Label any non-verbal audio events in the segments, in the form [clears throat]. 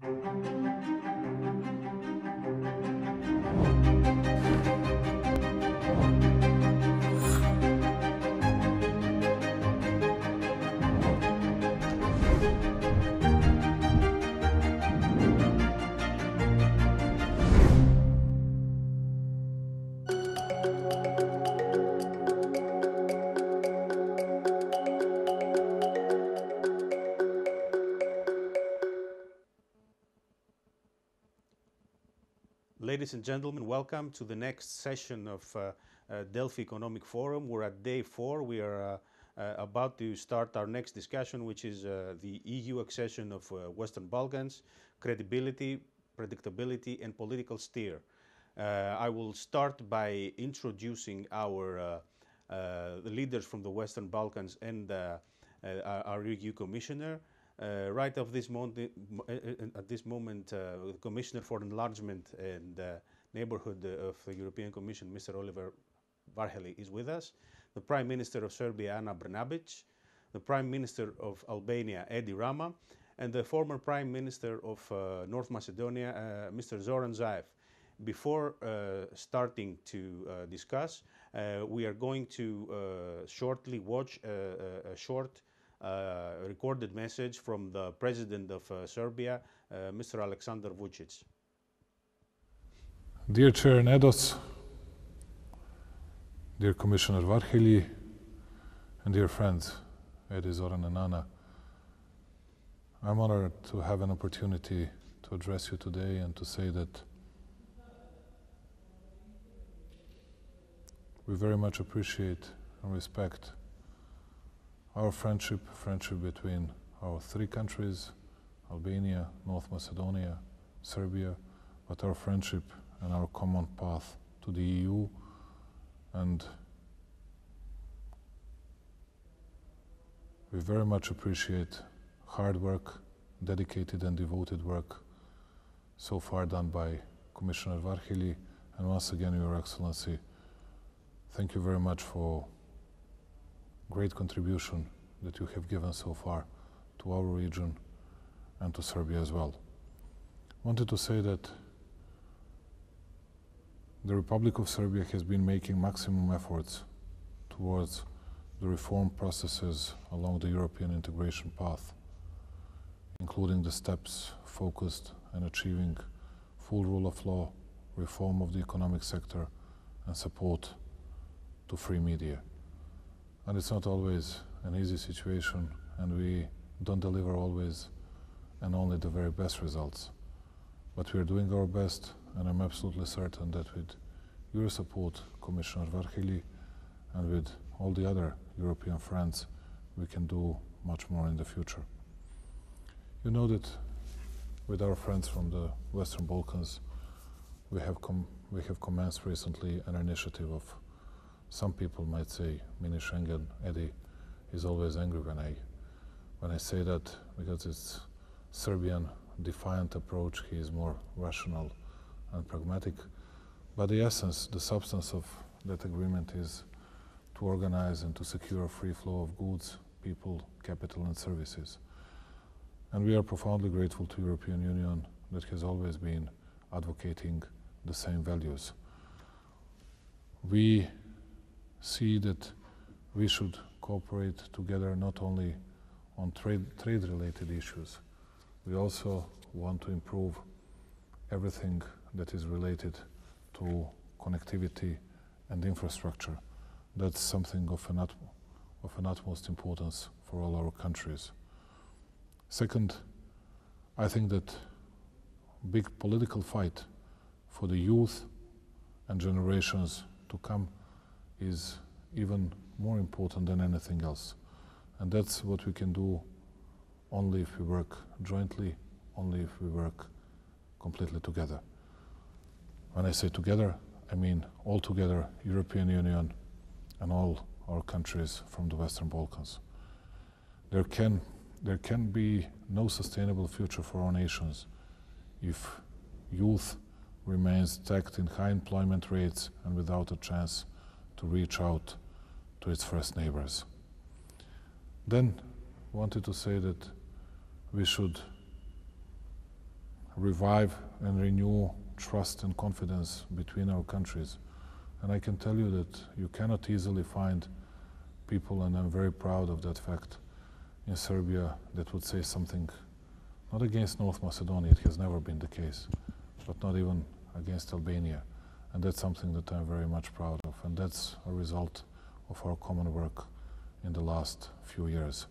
Thank you. Ladies and gentlemen, welcome to the next session of uh, uh, Delphi Economic Forum. We're at day four. We are uh, uh about to start our next discussion, which is uh, the EU accession of uh, Western Balkans, credibility, predictability, and political steer. I will start by introducing our leaders from the Western Balkans and our EU Commissioner. Uh, right of this moment, uh, uh, at this moment, the Commissioner for Enlargement and Neighborhood of the European Commission, Mr. Oliver Varhelyi, is with us. The Prime Minister of Serbia, Ana Brnabic, the Prime Minister of Albania, Edi Rama, and the former Prime Minister of uh, North Macedonia, uh, Mr. Zoran Zaev. Before uh, starting to discuss, we are going to shortly watch a, a short uh, recorded message from the President of uh, Serbia, uh, Mr. Alexander Vucic. Dear Chair Nedos, dear Commissioner Varhelyi, and dear friends, Edi Zoran and Ana, I'm honored to have an opportunity to address you today and to say that we very much appreciate and respect our friendship, friendship between our three countries, Albania, North Macedonia, Serbia, but our friendship and our common path to the EU and we very much appreciate hard work, dedicated and devoted work so far done by Commissioner Varhelyi and once again, Your Excellency, thank you very much for great contribution that you have given so far to our region and to Serbia as well. Wanted to say that the Republic of Serbia has been making maximum efforts towards the reform processes along the European integration path, including the steps focused on achieving full rule of law, reform of the economic sector, and support to free media. And it's not always an easy situation, and we don't deliver always and only the very best results. But we are doing our best, and I'm absolutely certain that with your support, Commissioner Varhelyi, and with all the other European friends, we can do much more in the future. You know that with our friends from the Western Balkans, we have, we have commenced recently an initiative of some people might say mini Schengen, Edi is always angry when I when I say that because it's Serbian defiant approach. He is more rational and pragmatic. But the essence, the substance of that agreement is to organize and to secure a free flow of goods, people, capital and services. And we are profoundly grateful to European Union that has always been advocating the same values. We see that we should cooperate together not only on trade, trade related issues, we also want to improve everything that is related to connectivity and infrastructure. That's something of an, of an utmost importance for all our countries. Second, I think that big political fight for the youth and generations to come is even more important than anything else. And that's what we can do only if we work jointly, only if we work completely together. When I say together, I mean all together, European Union and all our countries from the Western Balkans. There can, there can be no sustainable future for our nations if youth remains stacked in high employment rates and without a chance to reach out to its first neighbors. Then wanted to say that we should revive and renew trust and confidence between our countries. And I can tell you that you cannot easily find people, and I'm very proud of that fact, in Serbia that would say something not against North Macedonia, it has never been the case, but not even against Albania. And that's something that I'm very much proud of. And that's a result of our common work in the last few years.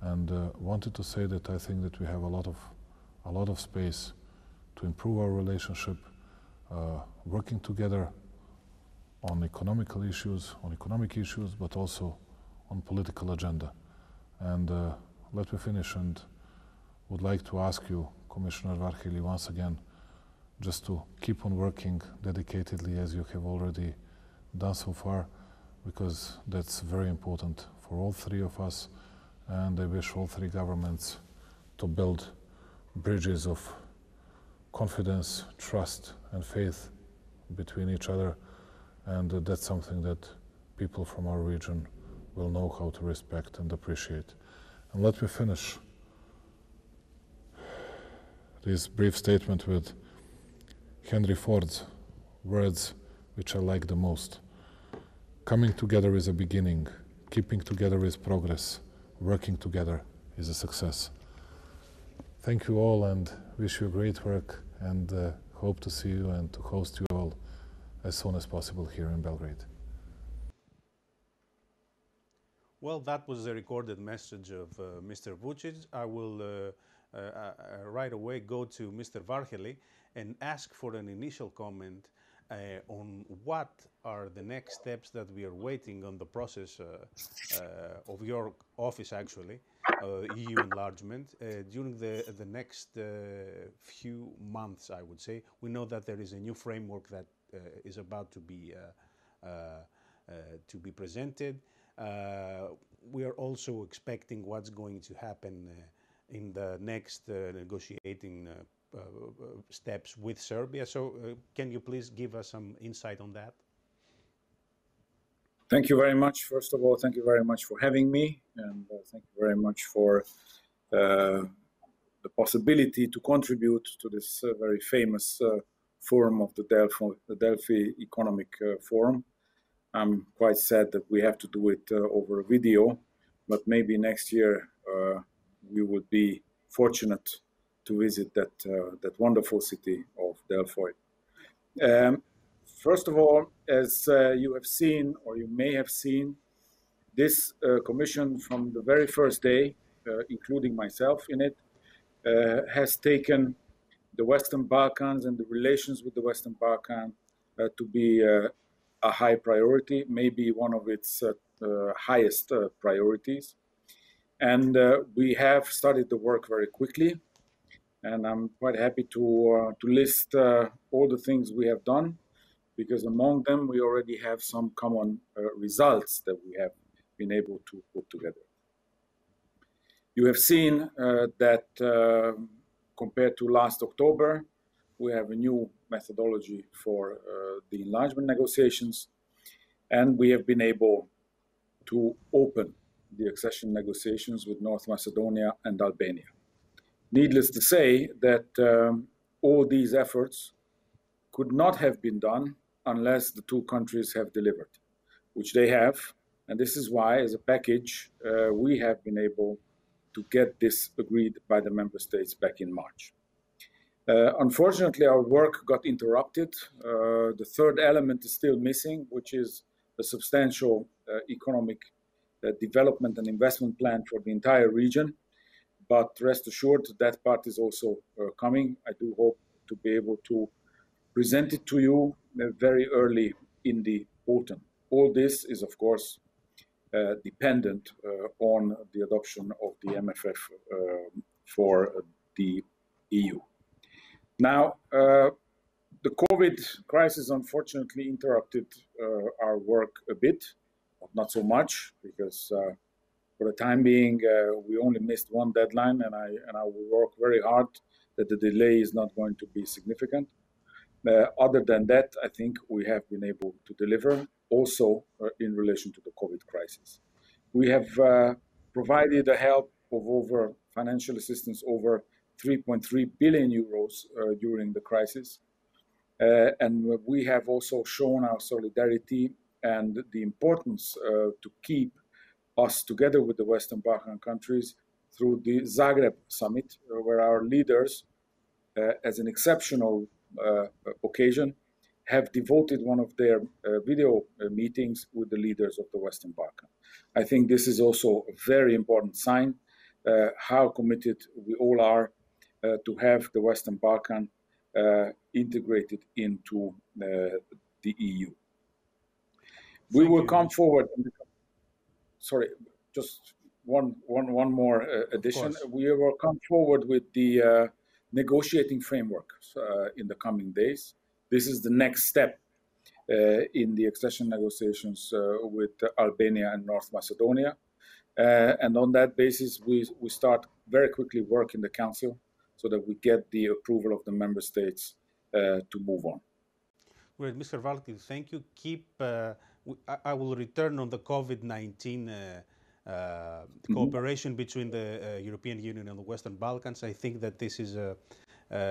And uh, wanted to say that I think that we have a lot of, a lot of space to improve our relationship, uh, working together on economical issues, on economic issues, but also on political agenda. And uh, let me finish and would like to ask you, Commissioner Varhelyi, once again, just to keep on working dedicatedly as you have already done so far, because that's very important for all three of us. And I wish all three governments to build bridges of confidence, trust, and faith between each other. And uh, that's something that people from our region will know how to respect and appreciate. And let me finish this brief statement with Henry Ford's words, which I like the most. Coming together is a beginning, keeping together is progress, working together is a success. Thank you all and wish you great work and uh, hope to see you and to host you all as soon as possible here in Belgrade. Well, that was the recorded message of uh, Mr. Vucic. I will uh, Uh, uh, uh, right away go to Mr. Varhelyi and ask for an initial comment uh, on what are the next steps that we are waiting on the process of your office, actually, EU enlargement during the the next few months. I would say we know that there is a new framework that is about to be to be presented. Uh, we are also expecting what's going to happen uh, in the next uh, negotiating steps with Serbia. So, can you please give us some insight on that? Thank you very much. First of all, thank you very much for having me, and uh, thank you very much for uh, the possibility to contribute to this uh, very famous forum of the Delphi, the Delphi Economic Forum. I'm quite sad that we have to do it uh, over a video, but maybe next year uh, we would be fortunate to visit that uh, that wonderful city of Delphi. Um, first of all, as uh, you have seen, or you may have seen, this uh, commission from the very first day, uh, including myself in it, has taken the Western Balkans and the relations with the Western Balkans to be a high priority, maybe one of its uh, uh, highest uh, priorities. And we have started the work very quickly. And I'm quite happy to, to list all the things we have done because among them we already have some common results that we have been able to put together. You have seen uh, that uh, compared to last October, we have a new methodology for uh, the enlargement negotiations, and we have been able to open the accession negotiations with North Macedonia and Albania. Needless to say that um, all these efforts could not have been done unless the two countries have delivered, which they have. And this is why, as a package, uh, we have been able to get this agreed by the member states back in March. Uh, unfortunately, our work got interrupted. Uh, the third element is still missing, which is a substantial uh, economic development and investment plan for the entire region. But rest assured, that part is also uh, coming. I do hope to be able to present it to you very early in the autumn. All this is, of course, uh, dependent uh, on the adoption of the MFF uh, for the EU. Now, uh, the COVID crisis unfortunately interrupted uh, our work a bit, not so much, because uh, for the time being, uh, we only missed one deadline, and I, and I will work very hard that the delay is not going to be significant. Uh, other than that, I think we have been able to deliver also uh, in relation to the COVID crisis. We have provided a help of over financial assistance over 3.3 billion euros during the crisis. and we have also shown our solidarity and the importance uh, to keep us together with the Western Balkan countries through the Zagreb summit, uh, where our leaders, uh, as an exceptional uh, occasion, have devoted one of their uh, video uh, meetings with the leaders of the Western Balkan. I think this is also a very important sign how committed we all are to have the Western Balkan integrated into the EU. We will come forward. Sorry, just one, one, one more uh, addition. We will come forward with the uh, negotiating framework uh, in the coming days. This is the next step uh, in the accession negotiations uh, with Albania and North Macedonia. Uh, and on that basis, we, we start very quickly work in the council so that we get the approval of the member states to move on. Great, Mr. Varhelyi, thank you. Keep. I, I will return on the COVID 19 uh, mm-hmm. cooperation between the uh, European Union and the Western Balkans. I think that this is uh,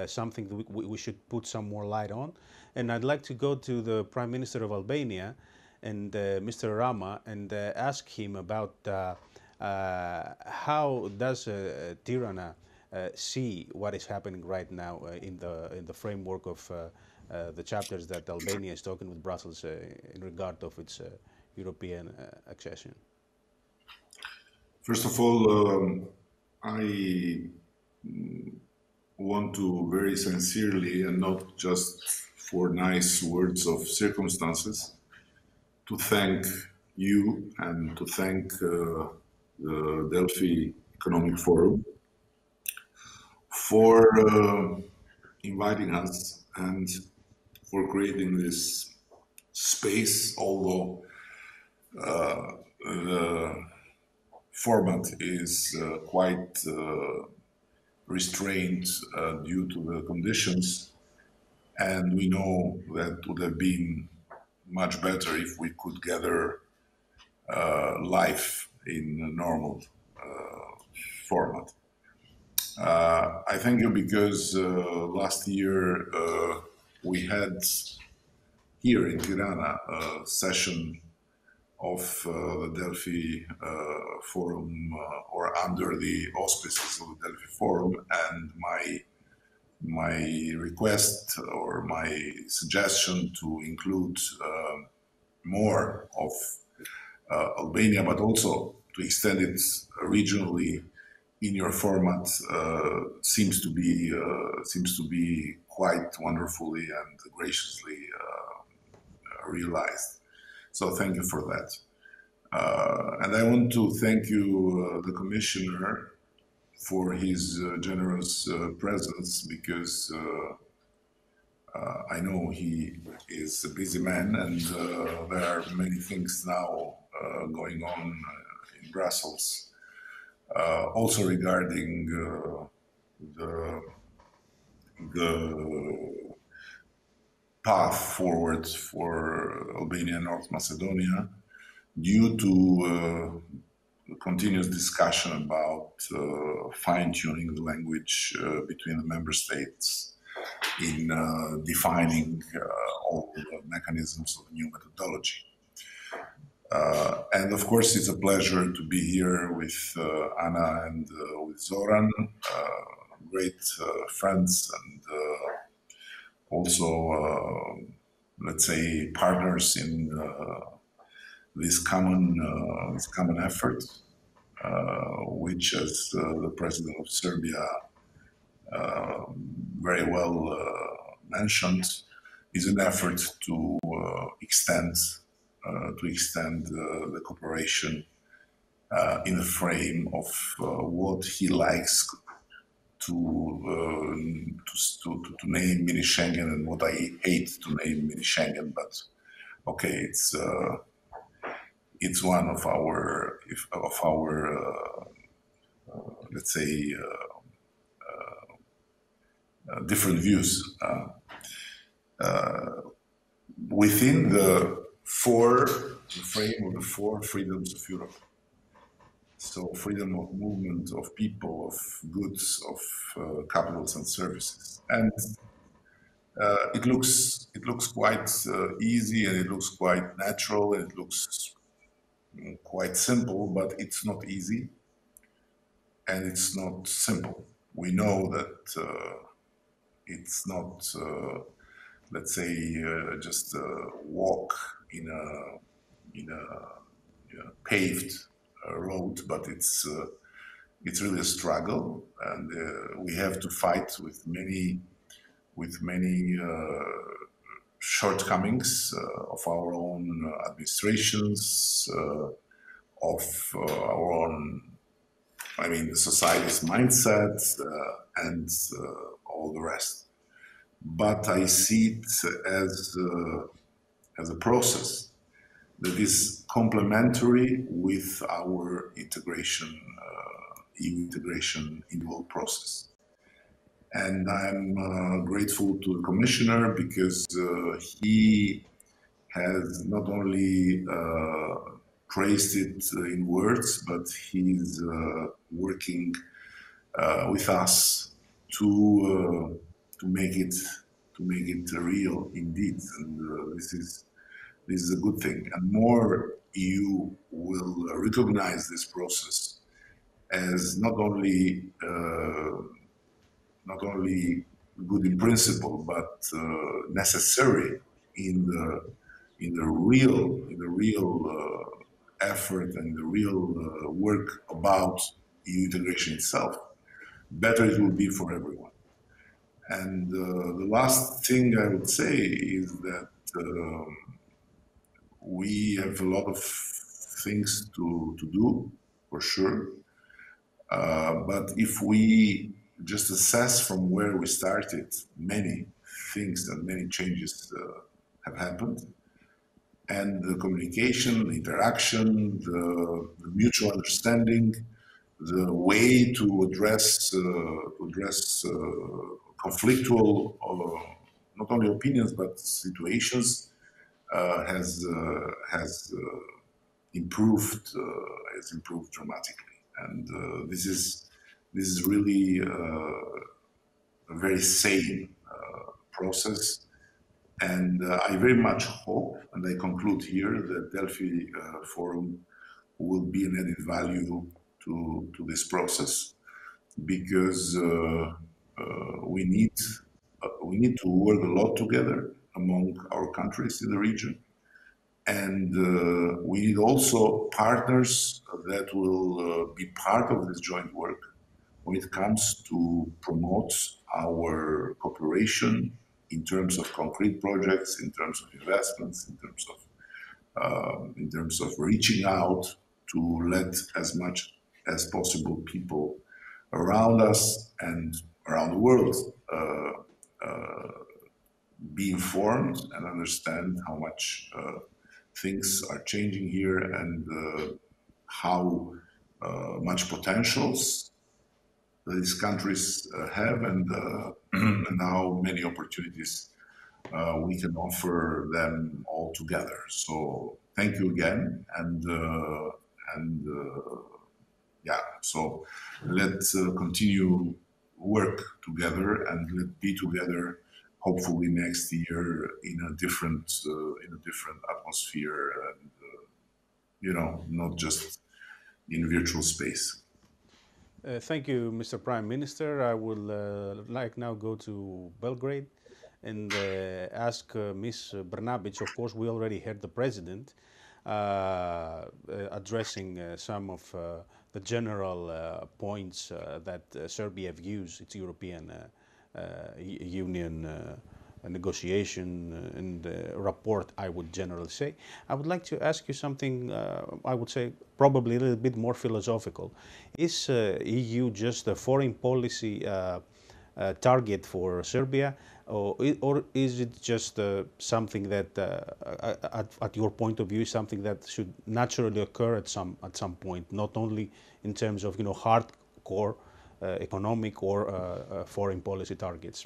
something that we, we, should put some more light on. And I'd like to go to the Prime Minister of Albania and Mr. Rama and ask him about how does Tirana see what is happening right now in the in the framework of uh, the chapters that Albania is talking with Brussels uh, in regard of its uh, European accession? First of all, um, I want to very sincerely and not just for nice words of circumstances to thank you and to thank uh, the Delphi Economic Forum for uh, inviting us and for creating this space, although uh, the format is uh, quite uh, restrained uh, due to the conditions. And we know that would have been much better if we could gather uh, live in a normal uh, format. I thank you because last year we had here in Tirana a session of uh, the Delphi uh, Forum uh, or under the auspices of the Delphi Forum and my my request or my suggestion to include uh, more of uh, Albania, but also to extend it regionally in your format uh, seems to be seems to be quite wonderfully and graciously realized. So thank you for that. Uh, and I want to thank you, uh, the Commissioner, for his uh, generous uh, presence because uh, uh, I know he is a busy man and there are many things now going on in Brussels. Also regarding the, the path forward for Albania and North Macedonia due to uh, continuous discussion about uh, fine-tuning the language uh, between the member states in uh, defining uh, all the mechanisms of new methodology. Uh, and of course, it's a pleasure to be here with uh, Ana and uh, with Zoran, uh, great friends and also, uh, let's say, partners in uh, this common uh, this common effort, which, as the president of Serbia um, very well mentioned, is an effort to extend to extend the cooperation uh, in the frame of uh, what he likes to, uh, to, to, name mini Schengen and what I hate to name mini Schengen, but okay, it's uh, it's one of our if, of our uh, uh let's say uh, uh, different views within the four the frame of the four freedoms of Europe. so freedom of movement of people, of goods, of uh, capitals and services. And uh, it looks it looks quite uh, easy and it looks quite natural and it looks quite simple, but it's not easy and it's not simple. We know that uh, it's not, uh, let's say, uh, just a walk in a in a, in a paved uh, road, but it's uh, it's really a struggle, and uh, we have to fight with many with many uh, shortcomings uh, of our own administrations, uh, of our own, I mean, the society's mindset, and all the rest. But I see it as as a process that is complementary with our integration, uh, EU integration in the whole process. And I'm uh, grateful to the commissioner because uh, he has not only uh, praised it in words, but he's uh, working uh, with us to to make it make it real indeed. And this is this is a good thing. And more EU will recognize this process as not only uh, not only good in principle, but uh, necessary in the in the real in the real uh, effort and the real uh, work about EU integration itself, better it will be for everyone. And uh, the last thing I would say is that um, we have a lot of things to, to do, for sure. Uh, but if we just assess from where we started, many things and many changes uh, have happened. And the communication, the interaction, the, the mutual understanding, the way to address uh, address uh, conflictual, uh, not only opinions but situations, uh, has uh, has improved has improved dramatically. And this is this is really uh, a very sane uh, process. And uh, I very much hope, and I conclude here, that Delphi Forum will be an added value to, to this process because we need we need to work a lot together among our countries in the region. And uh, we need also partners that will uh, be part of this joint work when it comes to promote our cooperation in terms of concrete projects, in terms of investments, in terms of uh, in terms of reaching out to let as much as possible people around us and around the world uh, uh, be informed and understand how much uh, things are changing here and uh, how uh, much potentials these countries uh, have and, uh, [clears throat] and how many opportunities uh, we can offer them all together. So thank you again, and and yeah, so let's continue work together and let be together hopefully next year in a different uh, in a different atmosphere and uh, you know not just in virtual space uh, thank you, Mr. Prime Minister. I would uh, like now go to Belgrade and uh, ask uh, Ms. Brnabic. Of course, we already heard the President addressing some of the general uh, points uh, that uh, Serbia views its European Union negotiation uh, and report, I would generally say. I would like to ask you something, uh, I would say probably a little bit more philosophical. Is uh, EU just a foreign policy target for Serbia, or, or is it just uh, something that, uh, at, at, your point of view, is something that should naturally occur at some at some point, not only in terms of you know hardcore uh, economic or foreign policy targets?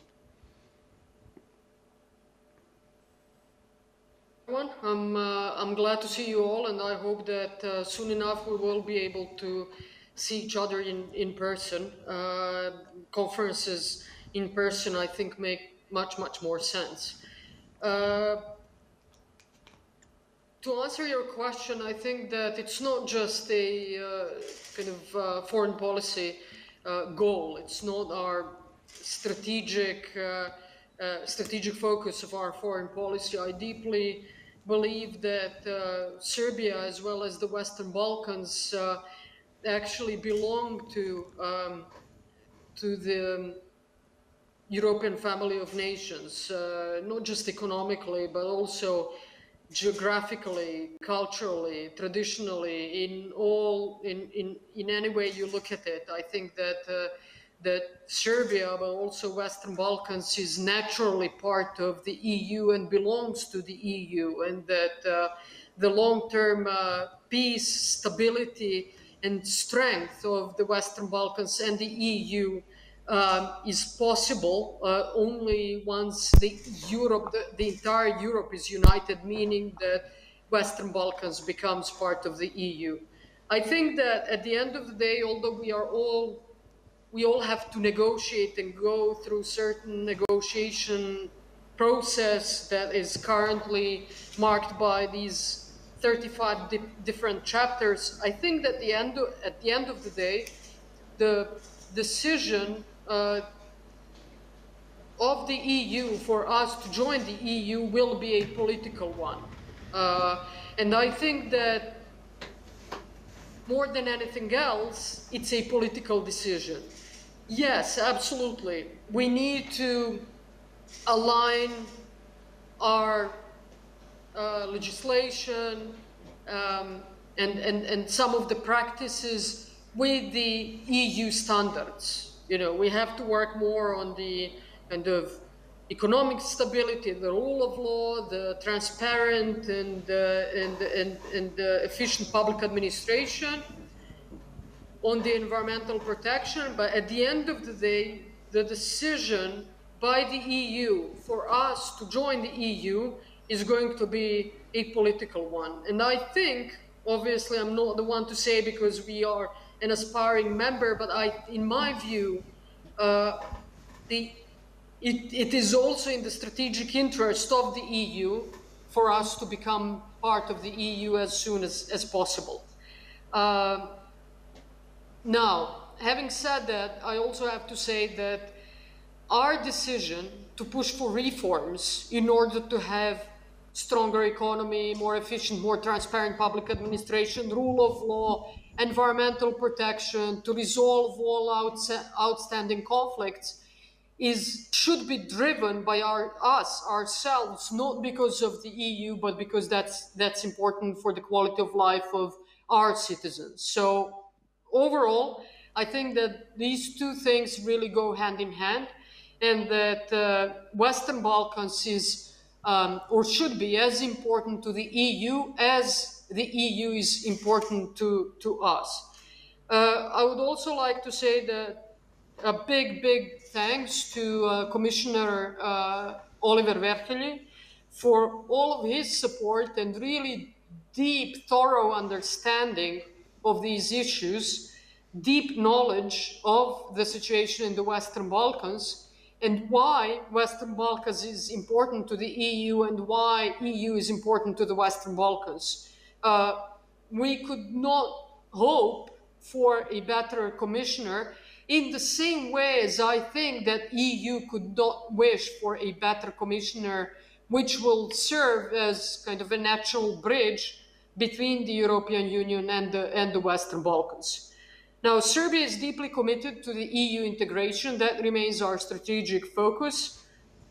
everyone. I'm, uh, I'm glad to see you all, and I hope that uh, soon enough we will be able to see each other in, in person. Uh, conferences in person, I think, make much, much more sense. Uh, to answer your question, I think that it's not just a uh, kind of uh, foreign policy uh, goal. It's not our strategic uh, strategic focus of our foreign policy. I deeply believe that Serbia, as well as the Western Balkans, actually belong to um, to the um, European family of nations, uh, not just economically, but also geographically, culturally, traditionally, in all, in, in, in any way you look at it. I think that, uh, that Serbia, but also Western Balkans, is naturally part of the EU and belongs to the EU, and that uh, the long term uh, peace, stability, and strength of the Western Balkans and the EU um, is possible uh, only once the Europe, the, the, entire Europe is united, meaning that Western Balkans becomes part of the EU. I think that at the end of the day, although we are all, we all have to negotiate and go through certain negotiation process that is currently marked by these 35 di different chapters. I think that the end at the end of the day, the decision of the EU for us to join the EU will be a political one. Uh, and I think that more than anything else, it's a political decision. Yes, absolutely. We need to align our uh, legislation um, and, and, and some of the practices with the EU standards. You know, we have to work more on the kind of economic stability, the rule of law, the transparent and, uh, and, and, and uh, efficient public administration, on the environmental protection. But at the end of the day, the decision by the EU for us to join the EU is going to be a political one. And I think, obviously, I'm not the one to say because we are an aspiring member, but I, in my view, uh, the, it, it is also in the strategic interest of the EU for us to become part of the EU as soon as, as possible. Uh, now, having said that, I also have to say that our decision to push for reforms in order to have stronger economy, more efficient, more transparent public administration, rule of law, environmental protection, to resolve all outs outstanding conflicts is should be driven by our us ourselves not because of the EU but because that's that's important for the quality of life of our citizens. So overall I think that these two things really go hand in hand and that uh, Western Balkans is um, or should be as important to the EU as the EU is important to, to us. Uh, I would also like to say that a big, big thanks to uh, Commissioner uh, Oliver Várhelyi for all of his support and really deep, thorough understanding of these issues, deep knowledge of the situation in the Western Balkans, and why Western Balkans is important to the EU and why EU is important to the Western Balkans uh, we could not hope for a better commissioner in the same way as I think that EU could not wish for a better commissioner which will serve as kind of a natural bridge between the European Union and the, and the Western Balkans. Now, Serbia is deeply committed to the EU integration. That remains our strategic focus.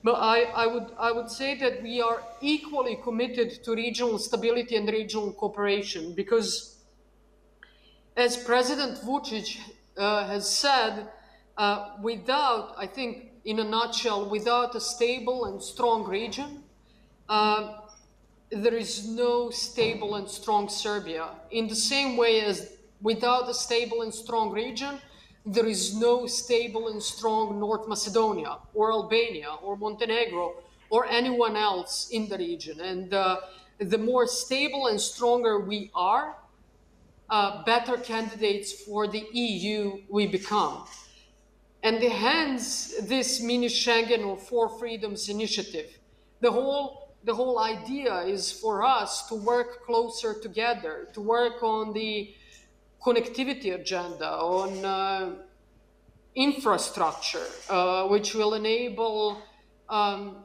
But I, I, would, I would say that we are equally committed to regional stability and regional cooperation because, as President Vucic uh, has said, uh, without, I think, in a nutshell, without a stable and strong region, uh, there is no stable and strong Serbia. In the same way as without a stable and strong region, there is no stable and strong North Macedonia or Albania or Montenegro or anyone else in the region. And uh, the more stable and stronger we are, uh, better candidates for the EU we become. And hence this mini Schengen or Four Freedoms initiative. The whole, the whole idea is for us to work closer together, to work on the connectivity agenda, on uh, infrastructure, uh, which will enable um,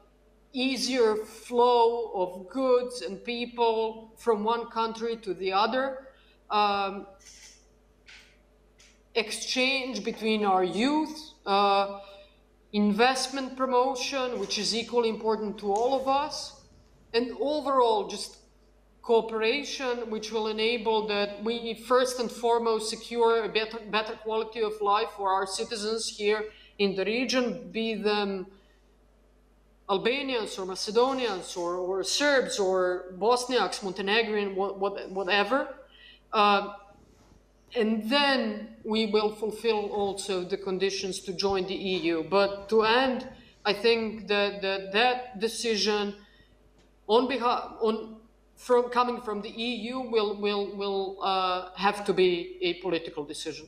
easier flow of goods and people from one country to the other, um, exchange between our youth, uh, investment promotion, which is equally important to all of us, and overall just cooperation, which will enable that we first and foremost secure a better, better quality of life for our citizens here in the region, be them Albanians or Macedonians or, or Serbs or Bosniaks, Montenegrin, what, what, whatever. Uh, and then we will fulfill also the conditions to join the EU. But to end, I think that that, that decision on behalf on from coming from the EU will will will uh, have to be a political decision.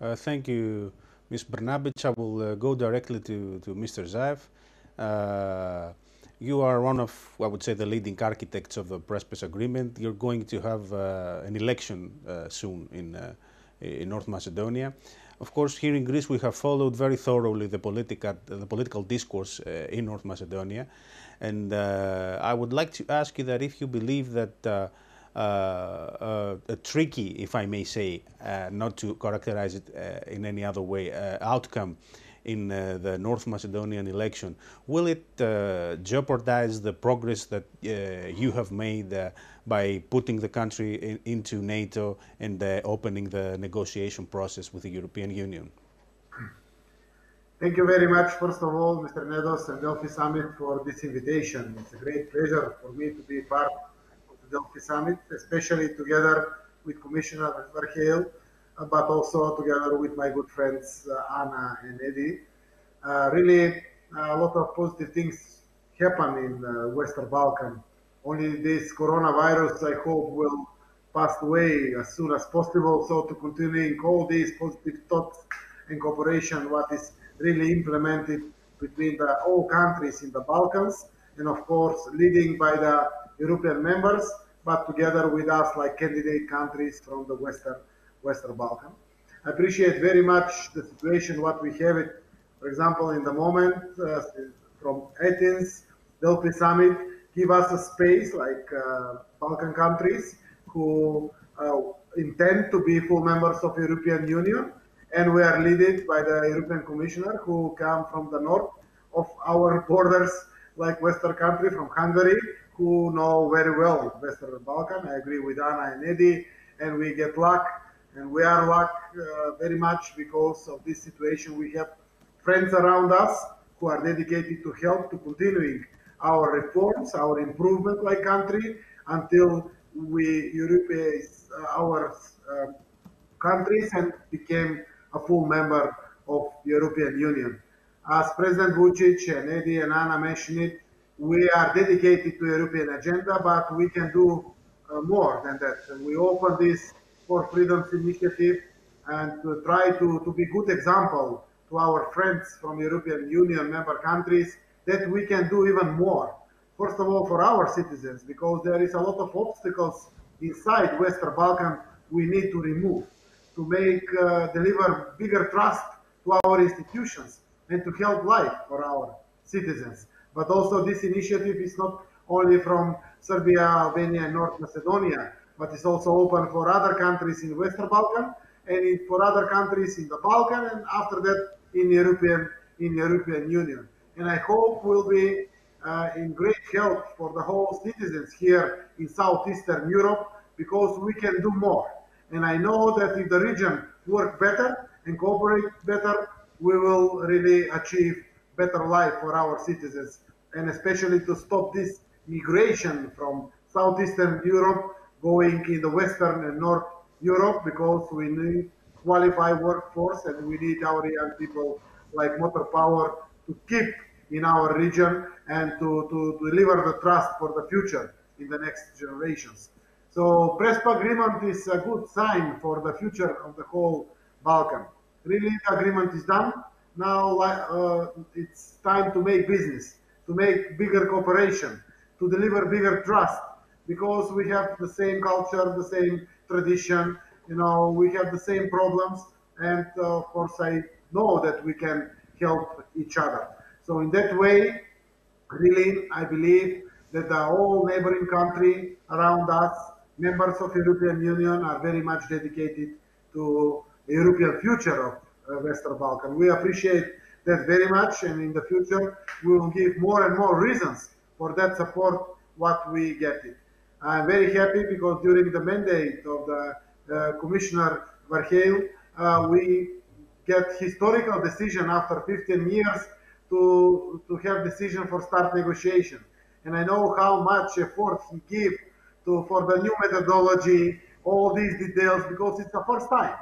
Uh, thank you, Ms. Brnabic. I will uh, go directly to, to Mr. Zaev. Uh, you are one of, I would say, the leading architects of the Prespas agreement. You're going to have uh, an election uh, soon in, in North Macedonia. Of course, here in Greece, we have followed very thoroughly the, politica, the political discourse in North Macedonia. And uh, I would like to ask you that if you believe that uh, uh, a tricky, if I may say, not to characterize it in any other way, outcome in uh, the North Macedonian election. Will it uh, jeopardize the progress that uh, you have made by putting the country in, into NATO and opening the negotiation process with the European Union? Thank you very much, first of all, Mr. Nedos and Delphi Summit for this invitation. It's a great pleasure for me to be part of the Delphi Summit, especially together with Commissioner Várhelyi, uh, but also together with my good friends uh, Ana and Edi. Uh, really, a lot of positive things happen in the Western Balkan. Only this coronavirus, I hope, will pass away as soon as possible. So to continuing all these positive thoughts and cooperation, what is really implemented between the all countries in the Balkans, and of course leading by the European members, but together with us like candidate countries from the Western Western Balkan. I appreciate very much the situation what we have it, for example, in the moment uh, from Athens, Delphi Summit, give us a space like uh, Balkan countries who uh, intend to be full members of European Union and we are led by the European Commissioner who come from the north of our [laughs] borders, like Western country from Hungary, who know very well Western Balkan. I agree with Ana and Edi, and we get luck, and we are luck uh, very much because of this situation. We have friends around us who are dedicated to help to continuing our reforms, our improvement like country until we Europeize uh, our uh, countries and became a full member of European Union. As President Vucic and Edi and Ana mentioned it, we are dedicated to European agenda, but we can do uh, more than that. We open this Four Freedoms initiative and to try to, to be good example to our friends from European Union member countries that we can do even more. First of all, for our citizens, because there is a lot of obstacles inside Western Balkan we need to remove to make uh, deliver bigger trust to our institutions and to help life for our citizens. But also this initiative is not only from Serbia, Albania, and North Macedonia, but it's also open for other countries in Western Balkan and for other countries in the Balkan, and after that in European in European Union. And I hope will be uh, in great help for the whole citizens here in southeastern Europe because we can do more. And I know that if the region work better and cooperate better, we will really achieve better life for our citizens. And especially to stop this migration from Southeastern Europe going in the Western and North Europe because we need qualified workforce and we need our young people like motor power to keep in our region and to, to, to deliver the trust for the future in the next generations. So Prespa agreement is a good sign for the future of the whole Balkan. Really, the agreement is done. Now uh, it's time to make business, to make bigger cooperation, to deliver bigger trust, because we have the same culture, the same tradition, you know, we have the same problems, and uh, of course I know that we can help each other. So in that way, really, I believe that the whole neighboring country around us, members of European Union, are very much dedicated to the European future of uh, Western Balkan. We appreciate that very much, and in the future, we will give more and more reasons for that support what we get it. I'm very happy because during the mandate of the uh, Commissioner Várhelyi, uh, we get historical decision after 15 years to, to have decision for start negotiation. And I know how much effort he give to, for the new methodology, all these details, because it's the first time.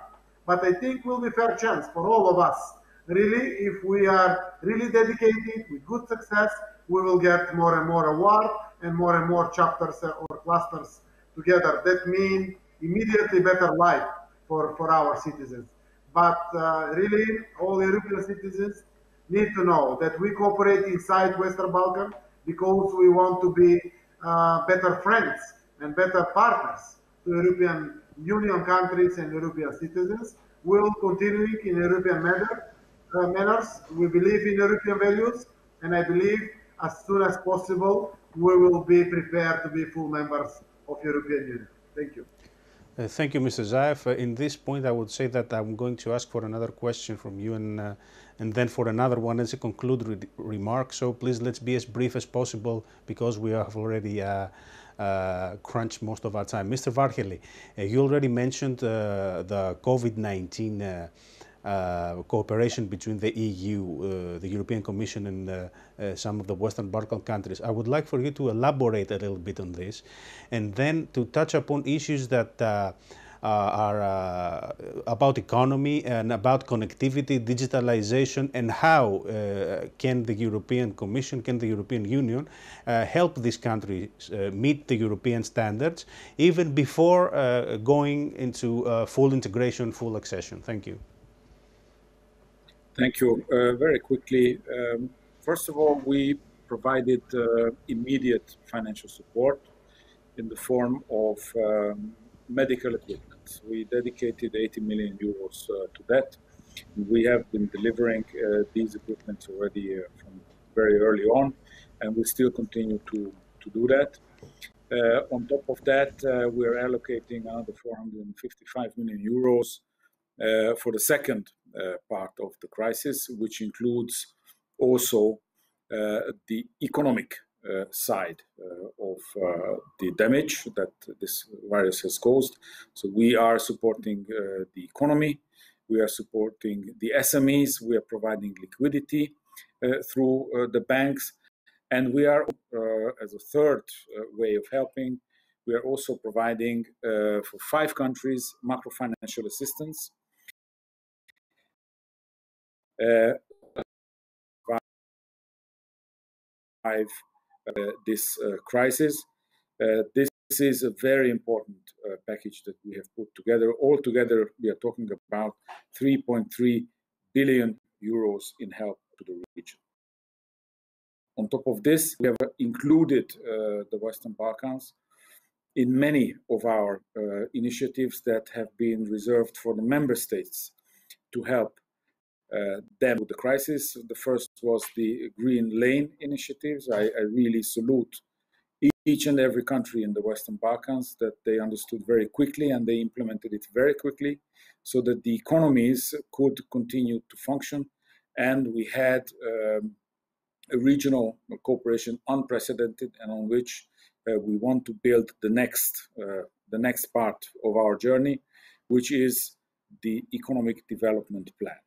But I think will be fair chance for all of us. Really, if we are really dedicated with good success, we will get more and more award and more and more chapters or clusters together. That means immediately better life for, for our citizens. But uh, really, all European citizens need to know that we cooperate inside Western Balkan because we want to be uh, better friends and better partners to European Union countries and European citizens. We will continue in European manner, uh, manners. We believe in European values, and I believe as soon as possible we will be prepared to be full members of European Union. Thank you. Uh, thank you, Mr. Zaev. Uh, in this point, I would say that I'm going to ask for another question from you and, uh, and then for another one as a conclude re remark. So please, let's be as brief as possible because we have already uh, uh, most of our time. Mr. Várhelyi, uh, you already mentioned the COVID-19 uh, cooperation between the EU, uh, the European Commission, and uh, some of the Western Balkan countries. I would like for you to elaborate a little bit on this, and then to touch upon issues that. Uh, are uh, about economy and about connectivity, digitalization, and how uh, can the European Commission, can the European Union help these countries meet the European standards even before going into full integration, full accession. Thank you. Thank you. Uh, very quickly, um, first of all, we provided uh, immediate financial support in the form of um, medical equipment. We dedicated 80 million euros uh, to that. We have been delivering uh, these equipment already uh, from very early on, and we still continue to, to do that. Uh, on top of that, we are allocating another 455 million euros for the second uh, part of the crisis, which includes also uh, the economic uh, side uh, of uh, the damage that this virus has caused. So we are supporting uh, the economy, we are supporting the SMEs, we are providing liquidity through the banks, and we are, as a third way of helping, we are also providing uh, for five countries macro financial assistance. Uh, this uh, crisis. Uh, this is a very important package that we have put together. Altogether, we are talking about 3.3 billion euros in help to the region. On top of this, we have included uh, the Western Balkans in many of our uh, initiatives that have been reserved for the member states to help uh, them with the crisis. The first was the Green Lane initiatives. I, I, really salute each and every country in the Western Balkans that they understood very quickly and they implemented it very quickly so that the economies could continue to function. And we had um, a regional cooperation unprecedented and on which uh, we want to build the next, uh, the next part of our journey, which is the economic development plan.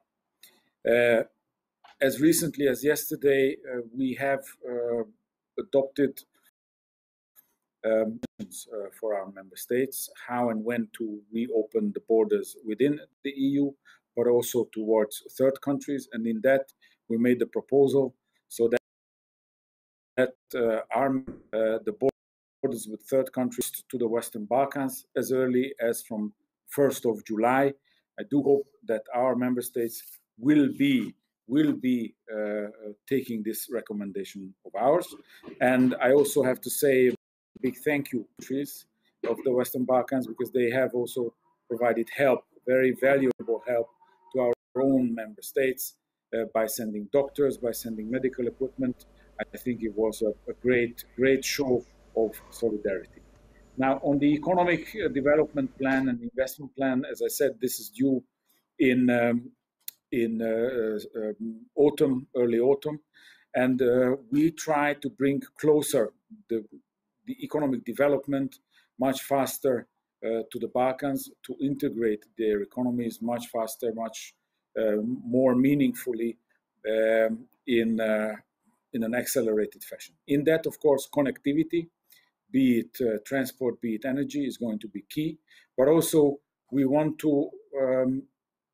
Uh, as recently as yesterday, uh, we have uh, adopted um, uh, for our member states how and when to reopen the borders within the EU, but also towards third countries. And in that, we made the proposal so that, that uh, our, uh, the borders with third countries to the Western Balkans as early as from 1st of July. I do hope that our member states will be will be uh, taking this recommendation of ours. And I also have to say a big thank you to of the Western Balkans because they have also provided help, very valuable help to our own member states uh, by sending doctors, by sending medical equipment. I think it was a, a great, great show of solidarity. Now, on the economic uh, development plan and investment plan, as I said, this is due in um, in uh, uh, um, autumn, early autumn, and uh, we try to bring closer the the economic development much faster to the Balkans, to integrate their economies much faster, much more meaningfully um, in in an accelerated fashion. In that, of course, connectivity, be it uh, transport, be it energy, is going to be key. But also, we want to um,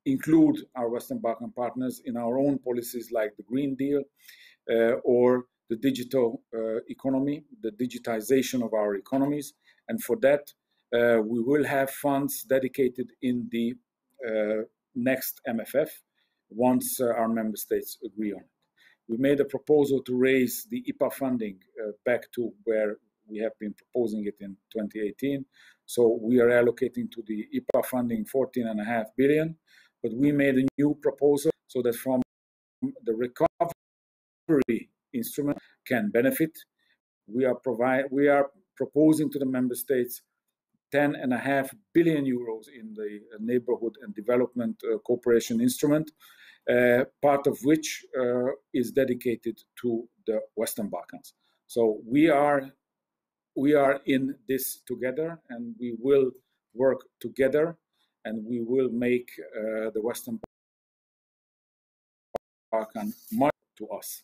include our Western Balkan partners in our own policies like the Green Deal uh, or the digital uh, economy, the digitization of our economies. And for that, uh, we will have funds dedicated in the next MFF once our member states agree on it. We made a proposal to raise the IPA funding back to where we have been proposing it in 2018. So we are allocating to the IPA funding 14.5 billion but we made a new proposal so that from the recovery instrument can benefit. We are provide we are proposing to the member states 10 and a half billion euros in the neighborhood and development uh, cooperation instrument, uh, part of which uh, is dedicated to the Western Balkans. So we are we are in this together, and we will work together and we will make uh, the Western Balkan much to us.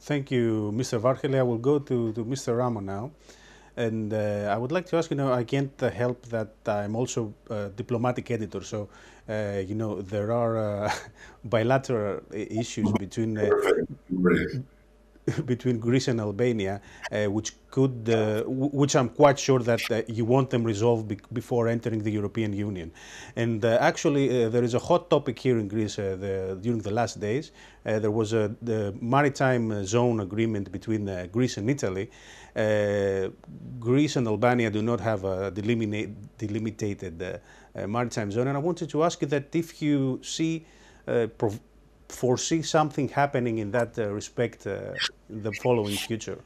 Thank you, Mr. Varhelyi. I will go to, to Mr. Rama now. And uh, I would like to ask, you know, I can't help that I'm also a diplomatic editor. So, uh, you know, there are uh, [laughs] bilateral issues between uh, [laughs] between Greece and Albania, uh, which could, uh, which I'm quite sure that uh, you want them resolved be before entering the European Union. And uh, actually, uh, there is a hot topic here in Greece uh, the, during the last days. there was a the maritime zone agreement between Greece and Italy. Greece and Albania do not have a delimited maritime zone, and I wanted to ask you that if you see foresee something happening in that uh, respect uh, in the following future?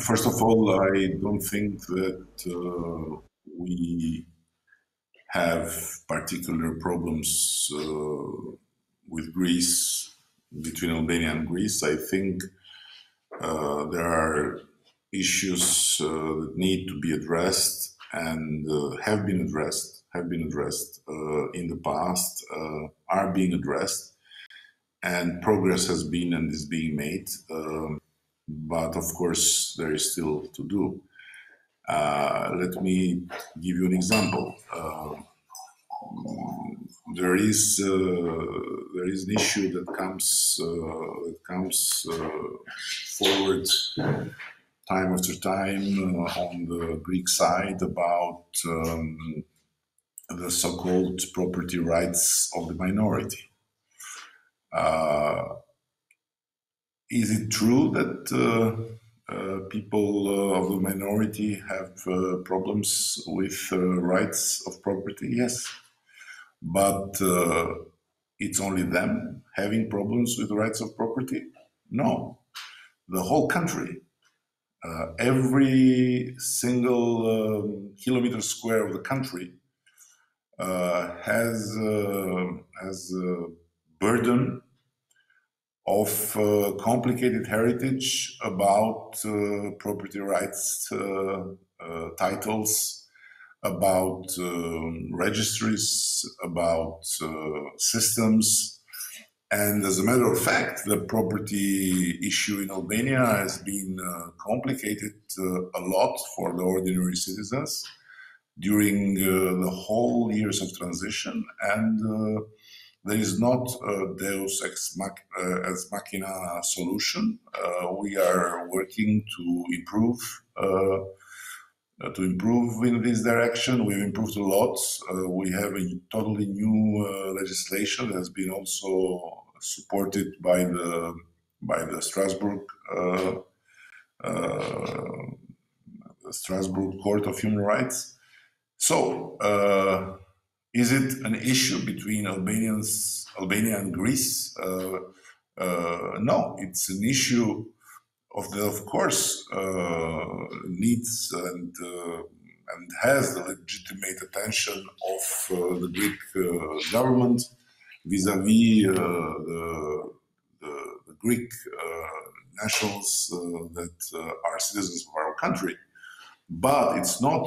First of all, I don't think that uh, we have particular problems uh, with Greece, between Albania and Greece. I think uh, there are issues uh, that need to be addressed and have been addressed have been addressed uh, in the past, uh, are being addressed, and progress has been and is being made. Um, but of course, there is still to do. Uh, let me give you an example. Uh, there is uh, there is an issue that comes uh, that comes forward time after time on the Greek side about um, the so-called property rights of the minority. Uh, is it true that uh, uh, people uh, of the minority have uh, problems with uh, rights of property? Yes, but it's only them having problems with rights of property? No, the whole country. every single um, kilometer square of the country uh, has uh, has a burden of uh, complicated heritage about property rights titles, about um, registries, about systems. And as a matter of fact, the property issue in Albania has been uh, complicated uh, a lot for the ordinary citizens during uh, the whole years of transition and uh, there is not a Deus ex, mach, uh, machina solution. We are working to improve to improve in this direction. We've improved a lot. Uh, we have a totally new uh, legislation that has been also supported by the by the Strasbourg uh, Strasbourg Court of Human Rights. So is it an issue between Albanians, Albania and Greece? Uh, uh, no, it's an issue of the, of course, uh, needs and uh, and has the legitimate attention of uh, the Greek uh, government vis-à-vis the, the, the, Greek nationals that are citizens of our country. But it's not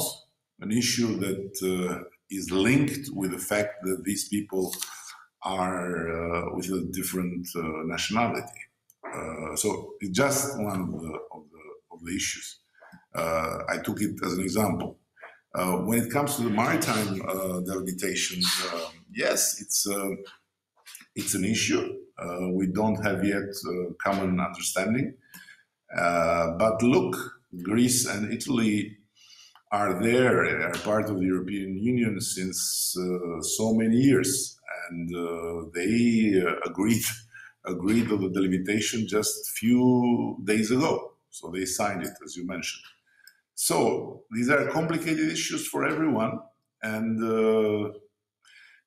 an issue that is linked with the fact that these people are uh, with a different uh, nationality. Uh, so it's just one of the, of the, of the issues. Uh, I took it as an example. Uh, when it comes to the maritime uh, um, yes, it's it's an issue. we don't have yet common understanding. but look, Greece and Italy are there, are part of the European Union since uh, so many years, and uh, they uh, agreed [laughs] agreed on the delimitation just few days ago. So they signed it, as you mentioned. So these are complicated issues for everyone, and uh,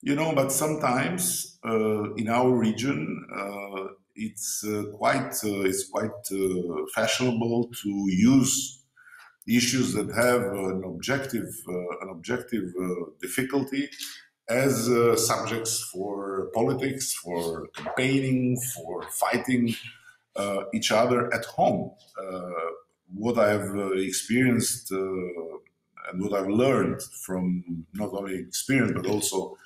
you know, but sometimes uh, in our region. Uh, it's quite it's quite fashionable to use issues that have an objective, uh, an objective uh, difficulty as uh, subjects for politics, for campaigning, for fighting each other at home. what I've experienced and what I've learned from not only experience but also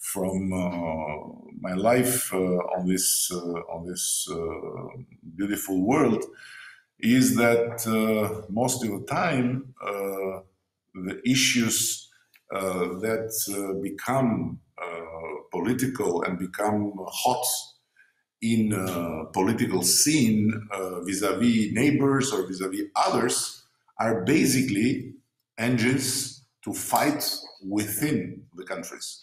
from uh, my life uh, on this uh, on this beautiful world is that uh, most of the time uh, the issues uh, that uh, become uh, political and become hot in political scene vis-a-vis neighbors or vis-a-vis others are basically engines to fight within the countries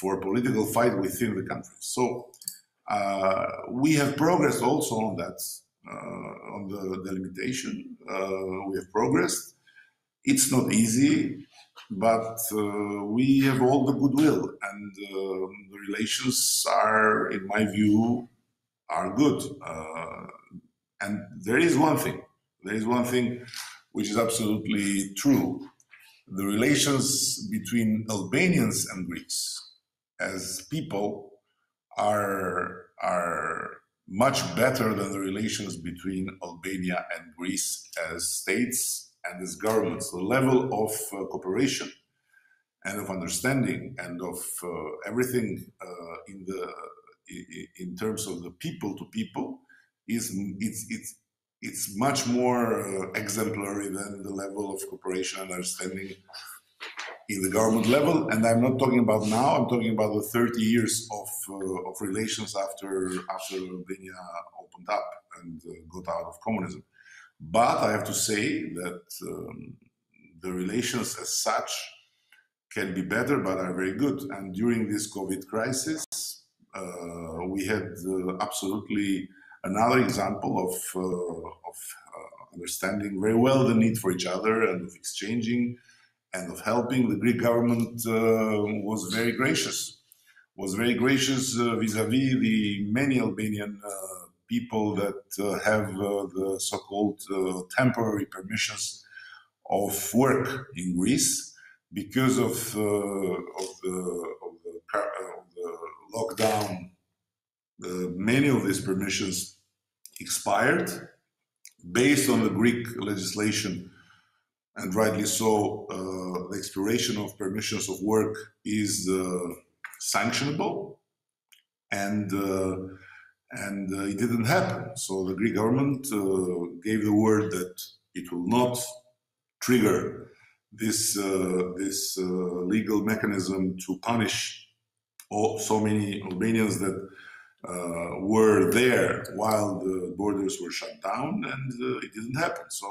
for political fight within the countries. So we have progressed also on that on the delimitation. Uh, we have progressed. It's not easy, but uh, we have all the goodwill, and the relations are, in my view, are good. and there is one thing. There is one thing which is absolutely true. The relations between Albanians and Greeks as people are are much better than the relations between Albania and Greece as states and as governments. The level of uh, cooperation and of understanding and of uh, everything uh, in the in terms of the people to people is it's it's it's much more uh, exemplary than the level of cooperation and understanding in the government level. And I'm not talking about now, I'm talking about the 30 years of, uh, of relations after, after Albania opened up and uh, got out of communism. But I have to say that um, the relations as such can be better, but are very good. And during this COVID crisis, uh, we had uh, absolutely another example of, uh, of uh, understanding very well the need for each other and of exchanging and of helping, the Greek government uh, was very gracious. Was very gracious uh, vis-a-vis -vis the many Albanian uh, people that have the so-called temporary permissions of work in Greece because of, of the, of the, of the lockdown. many of these permissions expired based on the Greek legislation and rightly so, uh, the expiration of permissions of work is uh, sanctionable, and uh, and uh, it didn't happen. So the Greek government uh, gave the word that it will not trigger this this legal mechanism to punish all, so many Albanians that uh, were there while the borders were shut down, and uh, it didn't happen. So,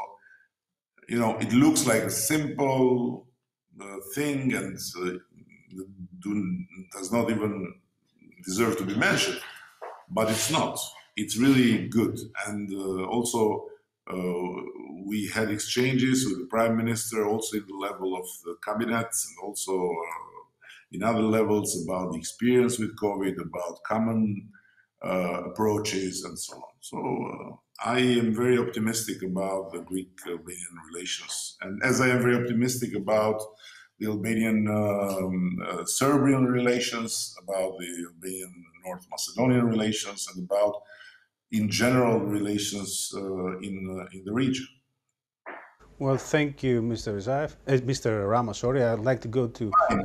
you know, it looks like a simple uh, thing and uh, do, does not even deserve to be mentioned, but it's not. It's really good, and uh, also. Uh, we had exchanges with the prime minister, also at the level of the cabinet, and also in other levels about the experience with COVID, about common uh, approaches, and so on. So uh, I am very optimistic about the Greek-Albanian relations, and as I am very optimistic about the Albanian um, uh, Serbian relations, about the Albanian North Macedonian relations, and about in general relations uh, in uh, in the region. Well, thank you, Mr. Zaev, uh, Mr. Rama. Sorry, I'd like to go to uh,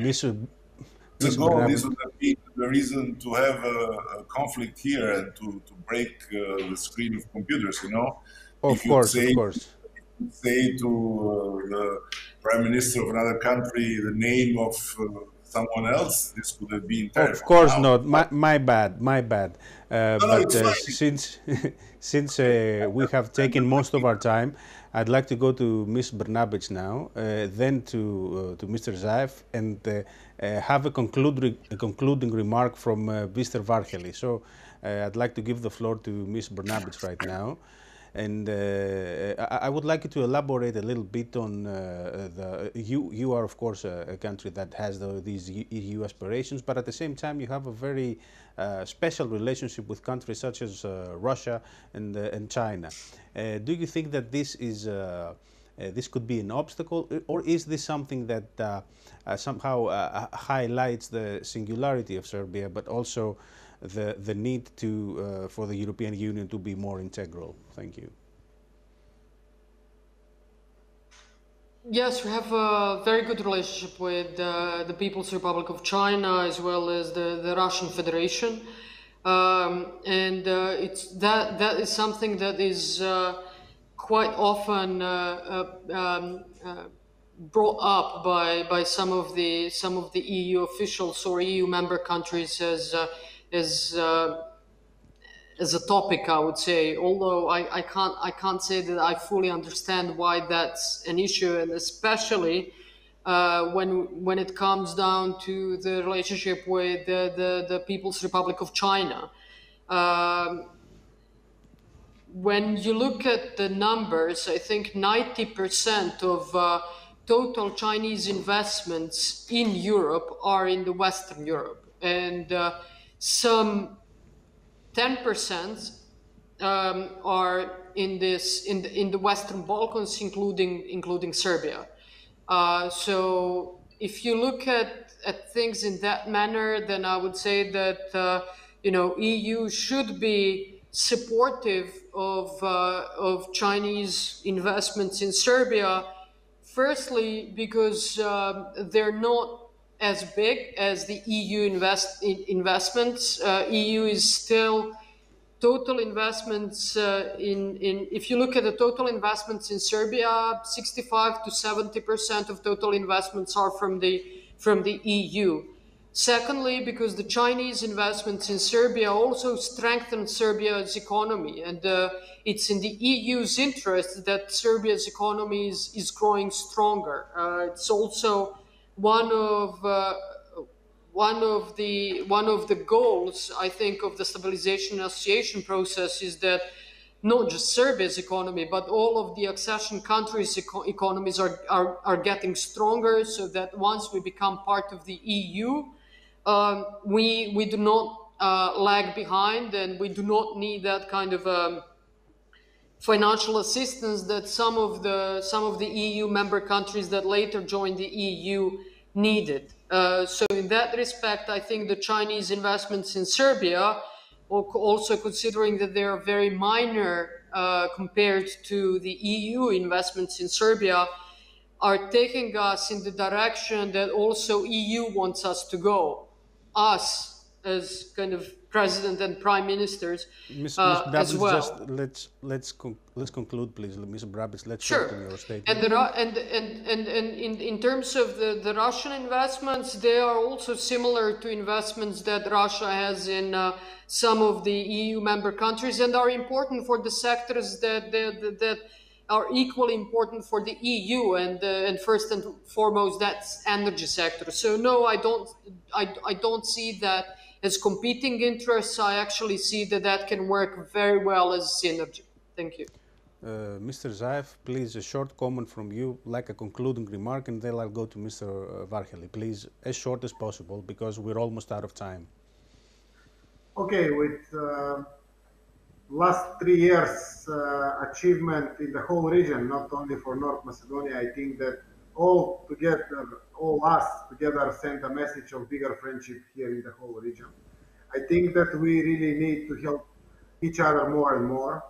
Mr. The goal this would be the reason to have a, a, conflict here and to, to break uh, the screen of computers. You know, of course, say, of course. Say to uh, the prime minister of another country the name of uh, someone else, this could have been. Of course now, not. My, my bad. My bad. Uh, no, but no, since [laughs] since we have taken most of our time. I'd like to go to Ms. Brnabic now, uh, then to, uh, to Mr. Zaev, and uh, uh have a, conclude a, concluding remark from Mr. Varhelyi. So I'd like to give the floor to Ms. Brnabic right now. And uh, I, I, would like you to elaborate a little bit on uh, the. You, you are, of course, a, a country that has the, these EU aspirations, but at the same time, you have a very uh, special relationship with countries such as uh, Russia and, uh, and China. Uh, do you think that this is this could be an obstacle, or is this something that somehow highlights the singularity of Serbia, but also the the need to for the European Union to be more integral? Thank you. Yes, we have a very good relationship with uh, the People's Republic of China as well as the, the Russian Federation. Um, and uh, it's that that is something that is uh, quite often uh, uh, um, uh, brought up by, by some of the some of the EU officials or EU member countries as as as a topic, I would say. Although I, I can't I can't say that I fully understand why that's an issue, and especially uh, when when it comes down to the relationship with the the, the People's Republic of China. Um, when you look at the numbers, I think 90% of uh, total Chinese investments in Europe are in the Western Europe, and uh, some 10% um, are in this in the, in the Western Balkans, including including Serbia. Uh, so if you look at at things in that manner, then I would say that uh, you know EU should be supportive of uh, of Chinese investments in Serbia. Firstly, because um, they're not as big as the EU invest in investments. Uh, EU is still total investments uh, in, in if you look at the total investments in Serbia, 65 to 70 percent of total investments are from the from the EU. Secondly, because the Chinese investments in Serbia also strengthen Serbia's economy, and uh, it's in the EU's interest that Serbia's economy is, is growing stronger. Uh, it's also one of uh, one of the one of the goals I think of the stabilization association process is that not just Serbia's economy, but all of the accession countries' eco economies are, are, are getting stronger so that once we become part of the EU, um, we, we do not uh, lag behind and we do not need that kind of um, financial assistance that some of the some of the EU member countries that later joined the EU needed. Uh, so in that respect, I think the Chinese investments in Serbia, also considering that they are very minor uh, compared to the EU investments in Serbia, are taking us in the direction that also EU wants us to go. Us, as kind of president and prime ministers Ms. uh, Ms. as well. just let's let's con- let's conclude, please, Ms. Brabis. Let's Sure. to your statement. And, the, and, and, and, and in, in terms of the, the Russian investments, they are also similar to investments that Russia has in uh, some of the EU member countries and are important for the sectors that, that, that are equally important for the EU. And, uh, and first and foremost, that's energy sector. So no, I don't, I, I don't see that as competing interests. I actually see that that can work very well as synergy. Thank you. Uh, Mr. Zaev, please, a short comment from you, like a concluding remark, and then I'll go to Mr. Varhelyi. Please, as short as possible, because we're almost out of time. Okay, with uh, last three years uh, achievement in the whole region, not only for North Macedonia, I think that all together, all us together send a message of bigger friendship here in the whole region. I think that we really need to help each other more and more.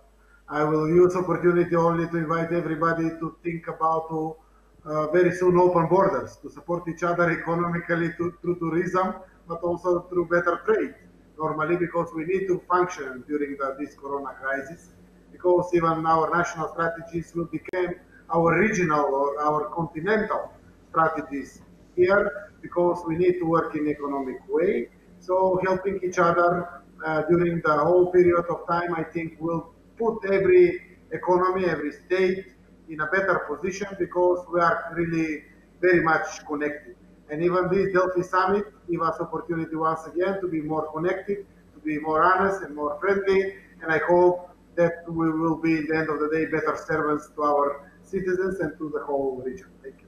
I will use opportunity only to invite everybody to think about to uh, very soon open borders to support each other economically to, through tourism, but also through better trade. Normally, because we need to function during the, this Corona crisis, because even our national strategies will become our regional or our continental strategies here, because we need to work in economic way. So helping each other uh, during the whole period of time, I think will put every economy, every state in a better position because we are really very much connected. And even this Delphi summit give us opportunity once again to be more connected, to be more honest and more friendly. And I hope that we will be, at the end of the day, better servants to our citizens and to the whole region. Thank.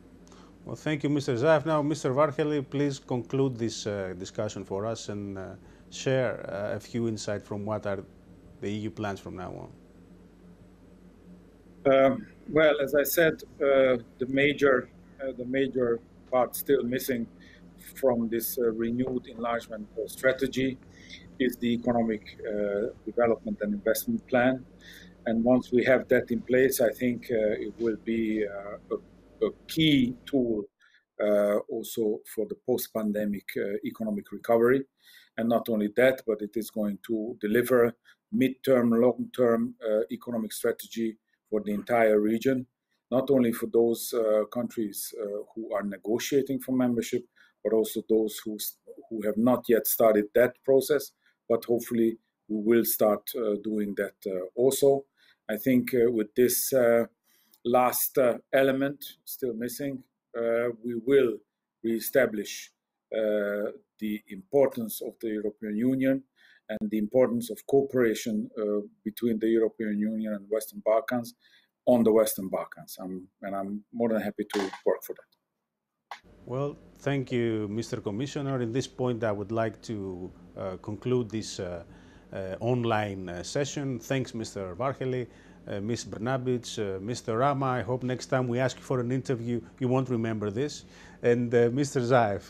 Well, thank you, Mr. Zaev. Now, Mr. Varhelyi, please conclude this uh, discussion for us and uh, share uh, a few insights from what are the EU plans from now on. Um, well, as I said, uh, the major uh, the major part still missing from this renewed enlargement strategy is the economic development and investment plan. And once we have that in place, I think it will be a, a, key tool also for the post-pandemic economic recovery. And not only that, but it is going to deliver mid-term, long-term economic strategy for the entire region, not only for those uh, countries uh, who are negotiating for membership, but also those who, who have not yet started that process, but hopefully we will start uh, doing that uh, also. I think uh, with this uh, last element still missing, we will reestablish the importance of the European Union and the importance of cooperation uh, between the European Union and Western Balkans on the Western Balkans. I'm, and I'm more than happy to work for that. Well, thank you, Mr. Commissioner. In this point, I would like to uh, conclude this uh, uh, online uh, session. Thanks, Mr. Varhelyi. Uh, Ms. Brnabic, uh, Mr. Rama, I hope next time we ask you for an interview, you won't remember this. And Mr. Zaev.